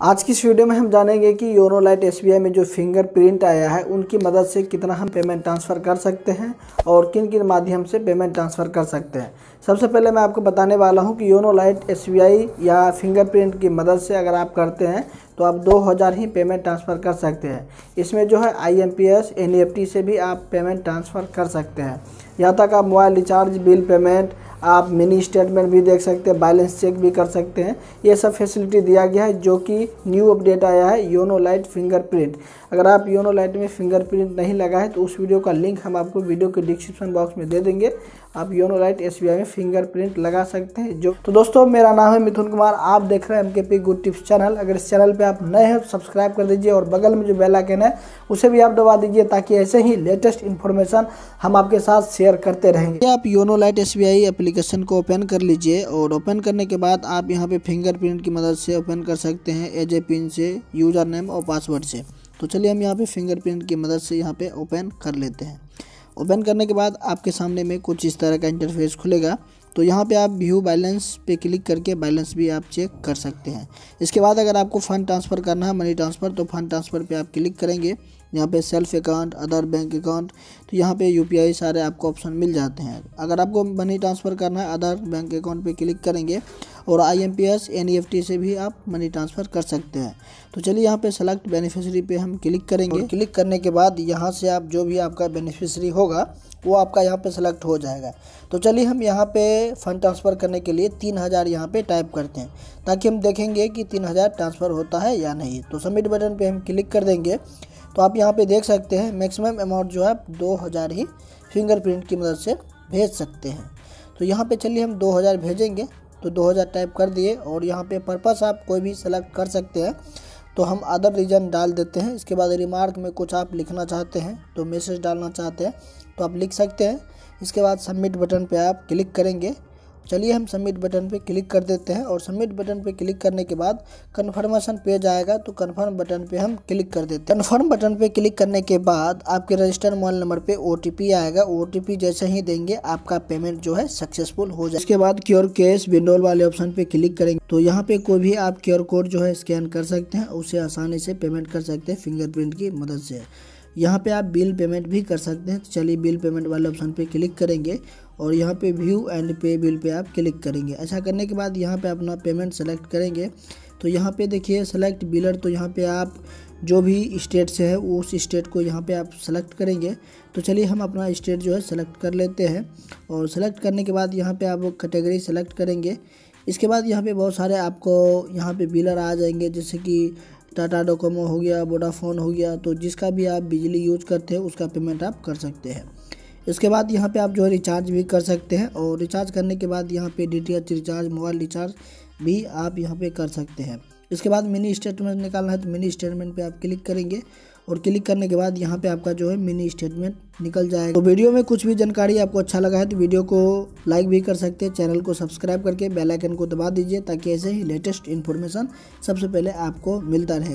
आज की इस वीडियो में हम जानेंगे कि योनो लाइट एस में जो फिंगरप्रिंट आया है, उनकी मदद से कितना हम पेमेंट ट्रांसफ़र कर सकते हैं और किन किन माध्यम से पेमेंट ट्रांसफ़र कर सकते हैं। सबसे पहले मैं आपको बताने वाला हूँ कि योनो लाइट एस या फिंगरप्रिंट की मदद से अगर आप करते हैं तो आप दो हज़ार ही पेमेंट ट्रांसफ़र कर सकते हैं। इसमें जो है आई एम से भी आप पेमेंट ट्रांसफ़र कर सकते हैं। यहाँ तक आप मोबाइल रिचार्ज, बिल पेमेंट आप मिनी स्टेटमेंट भी देख सकते हैं बैलेंस चेक भी कर सकते हैं। ये सब फैसिलिटी दिया गया है, जो कि न्यू अपडेट आया है योनो लाइट फिंगरप्रिंट अगर आप योनो लाइट में फिंगरप्रिंट नहीं लगा है तो उस वीडियो का लिंक हम आपको वीडियो के डिस्क्रिप्शन बॉक्स में दे देंगे। आप योनो लाइट एस में फिंगरप्रिंट लगा सकते हैं, जो तो दोस्तों, मेरा नाम है मिथुन कुमार। आप देख रहे हैं एम के पी गुड टिप्स चैनल। अगर इस चैनल पर आप नए हैं तो सब्सक्राइब कर दीजिए और बगल में जो बेल आइकन है, उसे भी आप दबा दीजिए, ताकि ऐसे ही लेटेस्ट इन्फॉर्मेशन हम आपके साथ शेयर करते रहेंगे। आप योनो लाइट एस एप्लीकेशन को ओपन कर लीजिए और ओपन करने के बाद आप यहाँ पे फिंगरप्रिंट की मदद से ओपन कर सकते हैं, एज ए पिन से यूज़र नेम और पासवर्ड से। तो चलिए हम यहाँ पे फिंगरप्रिंट की मदद से यहाँ पे ओपन कर लेते हैं। ओपन करने के बाद आपके सामने में कुछ इस तरह का इंटरफेस खुलेगा। तो यहाँ पे आप व्यू बैलेंस पे क्लिक करके बैलेंस भी आप चेक कर सकते हैं। इसके बाद अगर आपको फ़ंड ट्रांसफ़र करना है मनी ट्रांसफ़र तो फ़ंड ट्रांसफ़र पे आप क्लिक करेंगे। यहाँ पे self account other bank account तो यहाँ पे यूपीआई सारे आपको ऑप्शन मिल जाते हैं। अगर आपको मनी ट्रांसफ़र करना है अदर बैंक अकाउंट पर क्लिक करेंगे और I M P S N E F T से भी आप मनी ट्रांसफ़र कर सकते हैं। तो चलिए यहाँ पे सेलेक्ट बेनिफिशरी पे हम क्लिक करेंगे। क्लिक करने के बाद यहाँ से आप जो भी आपका बेनिफिशरी होगा, वो आपका यहाँ पे सेलेक्ट हो जाएगा। तो चलिए हम यहाँ पे फ़ंड ट्रांसफ़र करने के लिए तीन हज़ार यहाँ पर टाइप करते हैं, ताकि हम देखेंगे कि तीन हज़ार ट्रांसफ़र होता है या नहीं। तो सबमिट बटन पे हम क्लिक कर देंगे। तो आप यहाँ पे देख सकते हैं मैक्सिमम अमाउंट जो है दो हज़ार ही फिंगरप्रिंट की मदद से भेज सकते हैं। तो यहाँ पे चलिए हम दो हज़ार भेजेंगे। तो दो हज़ार टाइप कर दिए और यहाँ पे पर्पस आप कोई भी सेलेक्ट कर सकते हैं। तो हम अदर रीजन डाल देते हैं। इसके बाद रिमार्क में कुछ आप लिखना चाहते हैं तो मैसेज डालना चाहते हैं तो आप लिख सकते हैं। इसके बाद सबमिट बटन पे आप क्लिक करेंगे। चलिए हम सबमिट बटन पे क्लिक कर देते हैं और सबमिट बटन पे क्लिक करने के बाद कन्फर्मेशन पेज आएगा तो कन्फर्म बटन पे हम क्लिक कर देते हैं। कन्फर्म बटन पे क्लिक करने के बाद आपके रजिस्टर्ड मोबाइल नंबर पे ओटीपी आएगा। ओटीपी जैसे ही देंगे, आपका पेमेंट जो है सक्सेसफुल हो जाए इसके बाद क्योर केस विंडोल वाले ऑप्शन पे क्लिक करेंगे। तो यहाँ पे कोई भी आप क्योर कोड जो है स्कैन कर सकते हैं, उसे आसानी से पेमेंट कर सकते हैं फिंगरप्रिंट की मदद से। यहाँ पे आप बिल पेमेंट भी कर सकते हैं। तो चलिए बिल पेमेंट वाले ऑप्शन पे क्लिक करेंगे और यहाँ पे व्यू एंड पे बिल पे आप क्लिक करेंगे। ऐसा करने के बाद यहाँ पे अपना पेमेंट सेलेक्ट करेंगे। तो यहाँ पे देखिए सेलेक्ट बिलर तो यहाँ पे आप जो भी स्टेट से है, उस स्टेट को यहाँ पे आप सेलेक्ट करेंगे। तो चलिए हम अपना स्टेट जो है सेलेक्ट कर लेते हैं और सेलेक्ट करने के बाद यहाँ पे आप कैटेगरी सेलेक्ट करेंगे। इसके बाद यहाँ पे बहुत सारे आपको यहाँ पे बिलर आ जाएँगे, जैसे कि टाटा डोकोमो हो गया, वोडाफोन हो गया तो जिसका भी आप बिजली यूज़ करते हैं, उसका पेमेंट आप कर सकते हैं। इसके बाद यहाँ पे आप जो है रिचार्ज भी कर सकते हैं और रिचार्ज करने के बाद यहाँ पे डीटीएच रिचार्ज, मोबाइल रिचार्ज भी आप यहाँ पे कर सकते हैं। इसके बाद मिनी स्टेटमेंट निकालना है तो मिनी स्टेटमेंट पे आप क्लिक करेंगे और क्लिक करने के बाद यहाँ पे आपका जो है मिनी स्टेटमेंट निकल जाएगा। तो वीडियो में कुछ भी जानकारी आपको अच्छा लगा है तो वीडियो को लाइक भी कर सकते हैं, चैनल को सब्सक्राइब करके बेलाइकन को दबा दीजिए ताकि ऐसे ही लेटेस्ट इन्फॉर्मेशन सबसे पहले आपको मिलता रहे।